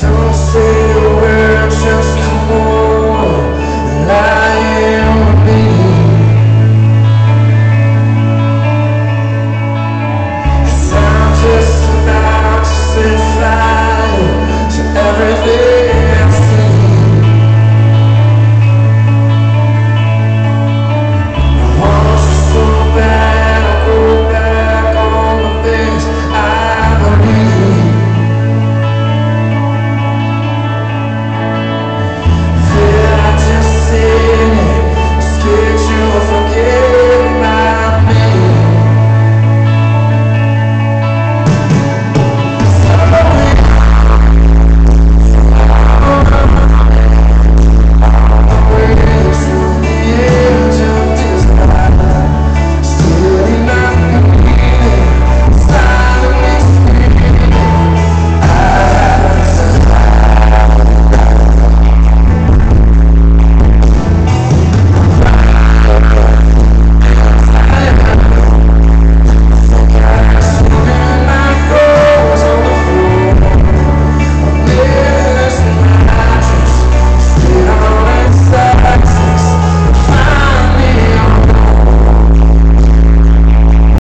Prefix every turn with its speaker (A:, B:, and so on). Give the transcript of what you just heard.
A: Don't say a word, just come and lie on I'm just about to say to everything.